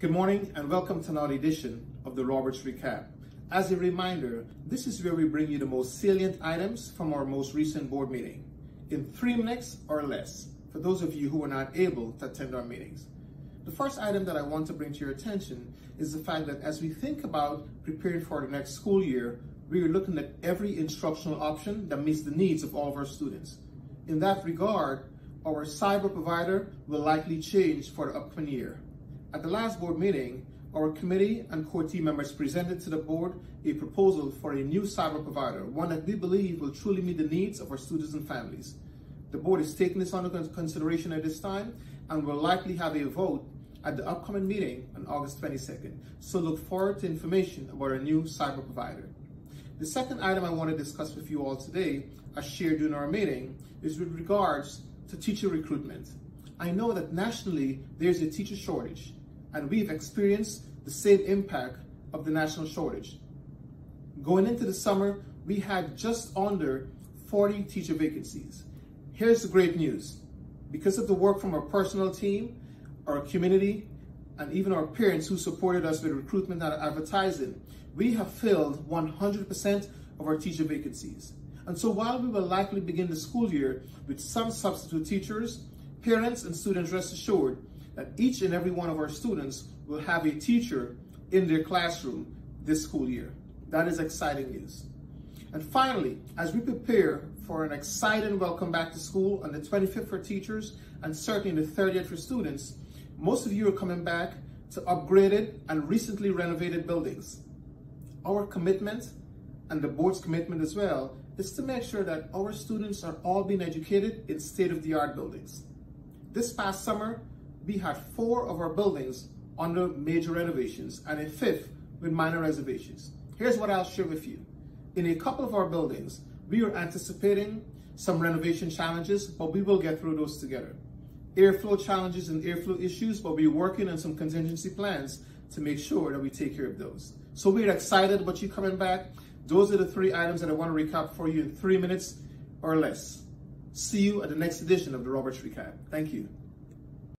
Good morning and welcome to another edition of the Roberts Recap. As a reminder, this is where we bring you the most salient items from our most recent board meeting in three minutes or less for those of you who were not able to attend our meetings. The first item that I want to bring to your attention is the fact that as we think about preparing for the next school year, we are looking at every instructional option that meets the needs of all of our students. In that regard, our cyber provider will likely change for the upcoming year. At the last board meeting, our committee and core team members presented to the board a proposal for a new cyber provider, one that we believe will truly meet the needs of our students and families. The board is taking this under consideration at this time and will likely have a vote at the upcoming meeting on August 22nd. So look forward to information about our new cyber provider. The second item I want to discuss with you all today, as shared during our meeting, is with regards to teacher recruitment. I know that nationally there's a teacher shortage and we've experienced the same impact of the national shortage. Going into the summer, we had just under 40 teacher vacancies. Here's the great news. Because of the work from our personal team, our community, and even our parents who supported us with recruitment and advertising, we have filled 100% of our teacher vacancies. And so while we will likely begin the school year with some substitute teachers, parents and students rest assured that each and every one of our students will have a teacher in their classroom this school year. That is exciting news. And finally, as we prepare for an exciting welcome back to school on the 25th for teachers and certainly the 30th for students, most of you are coming back to upgraded and recently renovated buildings. Our commitment and the board's commitment as well is to make sure that our students are all being educated in state-of-the-art buildings. This past summer, we had four of our buildings under major renovations and a fifth with minor reservations. Here's what I'll share with you. In a couple of our buildings, we are anticipating some renovation challenges, but we will get through those together. Airflow challenges and airflow issues, but we're working on some contingency plans to make sure that we take care of those. So we're excited about you coming back. Those are the three items that I want to recap for you in three minutes or less. See you at the next edition of the Roberts Recap. Thank you.